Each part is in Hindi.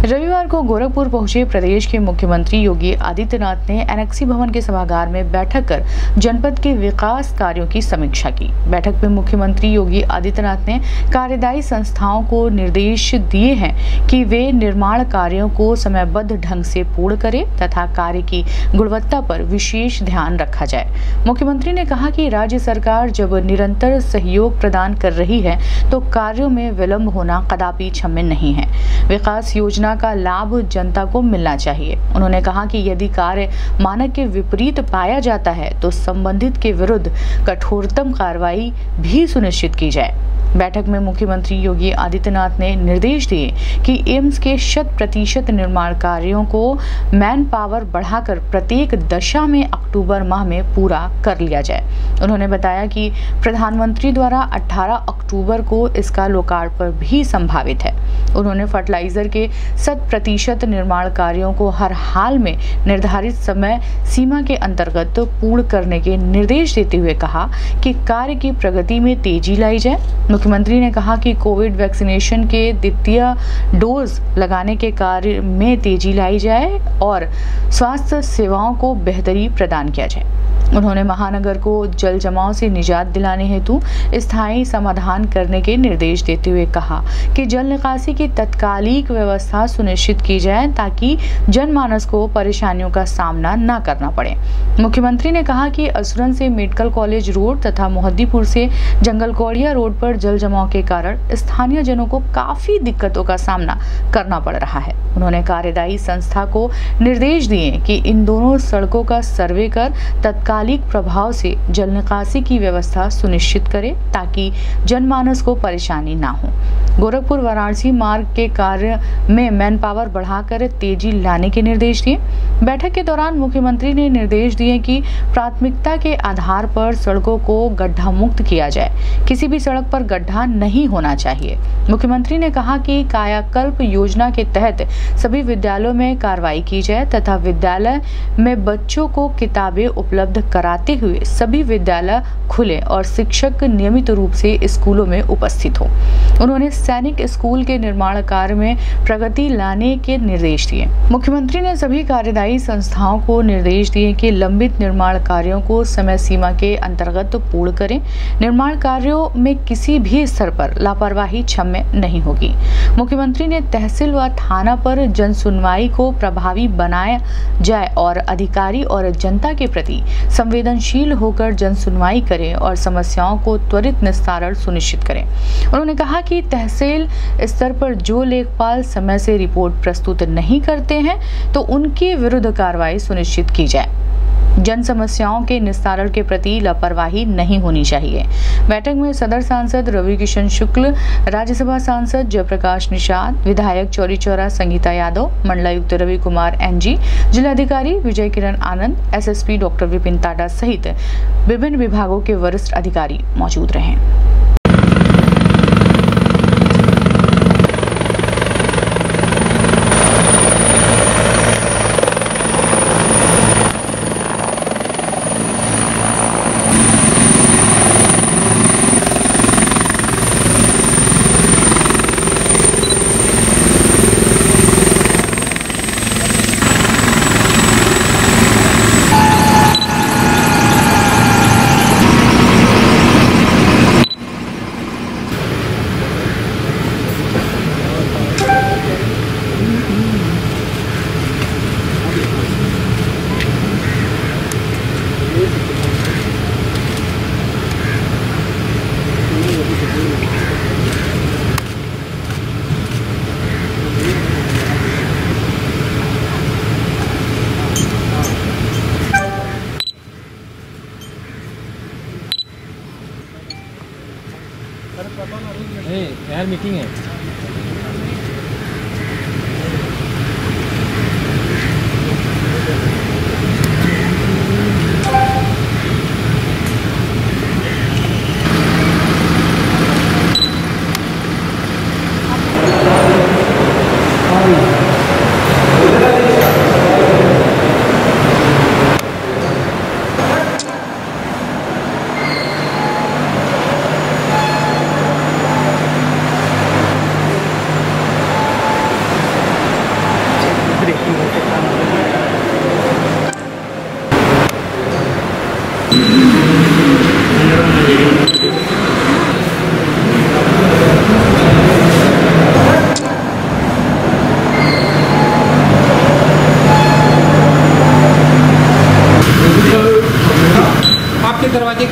रविवार को गोरखपुर पहुँचे प्रदेश के मुख्यमंत्री योगी आदित्यनाथ ने एनएक्सी भवन के सभागार में बैठक कर जनपद के विकास कार्यों की समीक्षा की। बैठक में मुख्यमंत्री योगी आदित्यनाथ ने कार्यदायी संस्थाओं को निर्देश दिए हैं कि वे निर्माण कार्यों को समयबद्ध ढंग से पूर्ण करें तथा कार्य की गुणवत्ता पर विशेष ध्यान रखा जाए। मुख्यमंत्री ने कहा कि राज्य सरकार जब निरंतर सहयोग प्रदान कर रही है तो कार्यों में विलम्ब होना कदापि क्षम्य नहीं है। विकास योजना योजना का लाभ जनता को मिलना चाहिए। उन्होंने कहा कि यदि कार्य मानक के विपरीत पाया जाता है तो संबंधित के विरुद्ध कठोरतम कार्रवाई भी सुनिश्चित की जाए। बैठक में मुख्यमंत्री योगी आदित्यनाथ ने निर्देश दिए कि एम्स के शत प्रतिशत निर्माण कार्यों को मैन पावर बढ़ाकर प्रत्येक दशा में अक्टूबर माह में पूरा कर लिया जाए। उन्होंने बताया कि प्रधानमंत्री द्वारा 18 अक्टूबर को इसका लोकार्पण भी संभावित है। उन्होंने फर्टिलाइज़र के शत प्रतिशत निर्माण कार्यों को हर हाल में निर्धारित समय सीमा के अंतर्गत पूर्ण करने के निर्देश देते हुए कहा कि कार्य की प्रगति में तेज़ी लाई जाए। मुख्यमंत्री ने कहा कि कोविड वैक्सीनेशन के द्वितीय डोज लगाने के कार्य में तेज़ी लाई जाए और स्वास्थ्य सेवाओं को बेहतरी प्रदान किया जाए। उन्होंने महानगर को जल जमाव से निजात दिलाने हेतु स्थायी समाधान करने के निर्देश देते हुए कहा कि जल निकासी की तत्कालिक व्यवस्था सुनिश्चित की जाए ताकि जनमानस को परेशानियों का सामना न करना पड़े। मुख्यमंत्री ने कहा कि असुरन से मेडिकल कॉलेज रोड तथा मोहद्दीपुर से जंगलकौड़िया रोड पर जल जमाव के कारण स्थानीय जनों को काफ़ी दिक्कतों का सामना करना पड़ रहा है। उन्होंने कार्यदायी संस्था को निर्देश दिए कि इन दोनों सड़कों का सर्वे कर तत्कालिक प्रभाव से जल निकासी की व्यवस्था सुनिश्चित करें ताकि जनमानस को परेशानी ना हो। गोरखपुर वाराणसी मार्ग के कार्य में मैन पावर बढ़ाकर तेज़ी लाने के निर्देश दिए। बैठक के दौरान मुख्यमंत्री ने निर्देश दिए कि प्राथमिकता के आधार पर सड़कों को गड्ढा मुक्त किया जाए। किसी भी सड़क पर गड्ढा नहीं होना चाहिए। मुख्यमंत्री ने कहा कि कायाकल्प योजना के तहत सभी विद्यालयों में कार्रवाई की जाए तथा विद्यालय में बच्चों को किताबें उपलब्ध कराते हुए सभी विद्यालय खुले और शिक्षक नियमित रूप से स्कूलों में उपस्थित हो। उन्होंने सैनिक स्कूल के निर्माण कार्य में प्रगति लाने के निर्देश दिए। मुख्यमंत्री ने सभी कार्यदायी संस्थाओं को निर्देश दिए कि लंबित निर्माण कार्यों को समय सीमा के अंतर्गत पूर्ण करें। निर्माण कार्यों में किसी भी स्तर पर लापरवाही क्षम्य नहीं होगी। मुख्यमंत्री ने तहसील व थाना पर जन सुनवाई को प्रभावी बनाया जाए और अधिकारी और जनता के प्रति संवेदनशील होकर जन सुनवाई करें और समस्याओं को त्वरित निस्तारण सुनिश्चित करें। उन्होंने कहा कि तहसील स्तर पर जो लेखपाल समय से रिपोर्ट प्रस्तुत नहीं करते हैं तो उनके विरुद्ध कार्रवाई सुनिश्चित की जाए। जन समस्याओं के निस्तारण के प्रति लापरवाही नहीं होनी चाहिए। बैठक में सदर सांसद रवि किशन शुक्ल, राज्यसभा सांसद जयप्रकाश निषाद, विधायक चौरी चौरा, संगीता यादव, मंडलायुक्त रवि कुमार एनजी जिलाधिकारी विजय किरण आनंद, एसएसपी डॉक्टर विपिन टाटा सहित विभिन्न विभागों के वरिष्ठ अधिकारी मौजूद रहे। meeting 哎。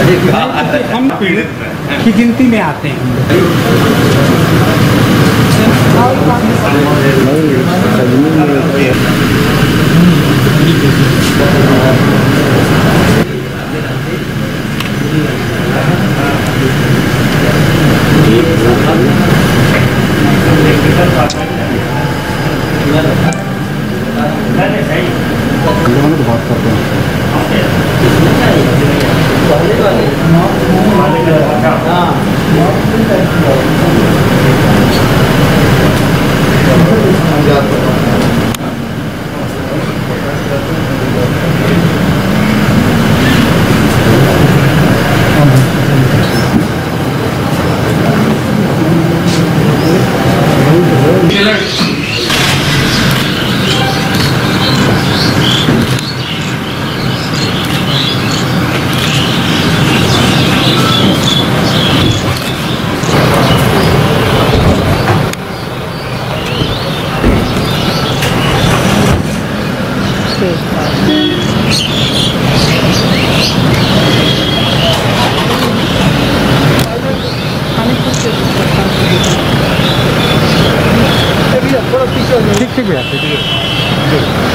हम पीड़ित की गिनती में आते हैं। この機種を結局やってくれる。